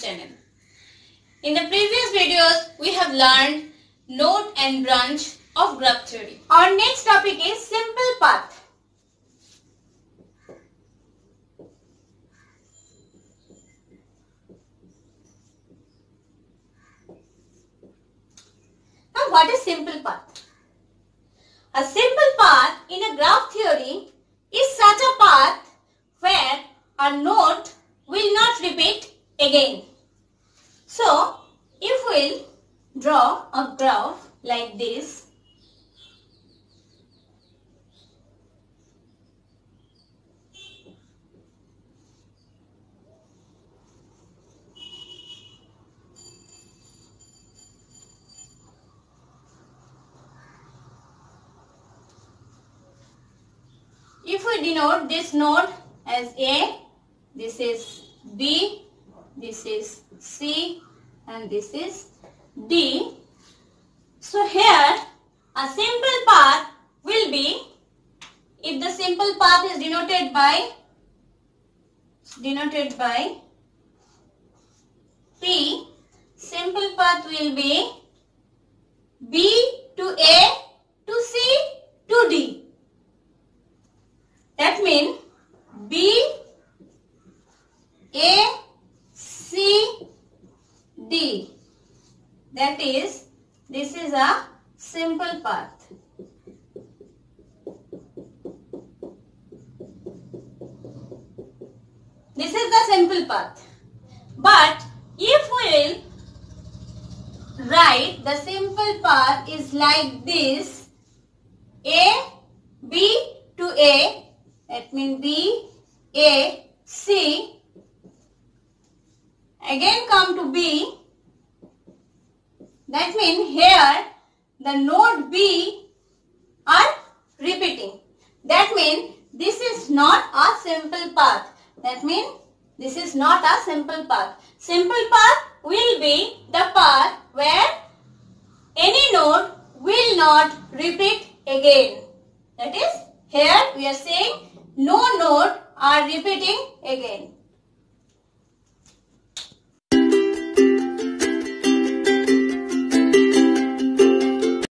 channel. In the previous videos, we have learned node and branch of graph theory. Our next topic is simple path. Now what is simple path? A simple path in a graph theory is such a path where a node will not repeat again. So, if we'll draw a graph like this, if we denote this node as A, this is B, this is C and this is D. So here a simple path will be if the simple path is denoted by denoted by P simple path will be B to A to C to D. That means B A C D. That is, this is a simple path. This is the simple path. But if we will write the simple path is like this A, B to A, that means B, A, C, again come to B, that means here the node B are repeating. That means this is not a simple path. That means this is not a simple path. Simple path will be the path where any node will not repeat again. That is here we are saying no node are repeating again.